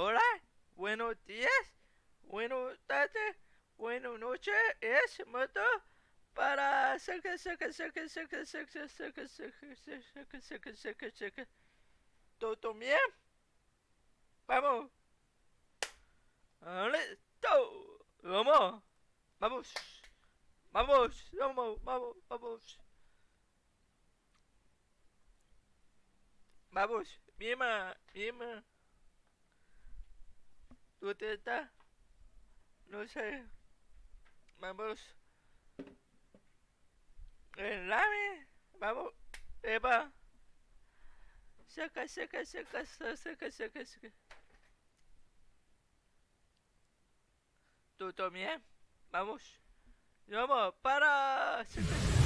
Hola, buenos días, buenas tardes, buenas noches, es moto para saca, saca, saca, saca, saca, saca, saca, saca, saca, saca, saca. ¿Todo bien? Vamos. ¡Listo! Vamos. Vamos. Vamos, vamos, vamos, vamos. Vamos, Mima, Mima tú te Boteta. No sé. Vamos. Enlame. Vamos. Eva. Seca, seca, seca, seca, seca, seca. Tú también. Vamos. Vamos. Para. Seca.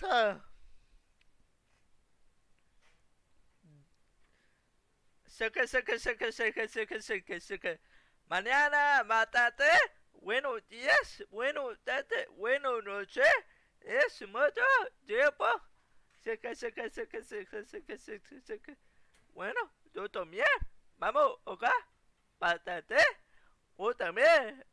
Fuerza. Saca, saca, saca, saca, saca, saca, saca. Mañana, mátate. Buenos días, buenos tardes, buenas noches. Es mucho tiempo. Saca, saca, saca, saca, saca, saca, saca. Bueno, yo también. Vamos, acá. Mátate. O también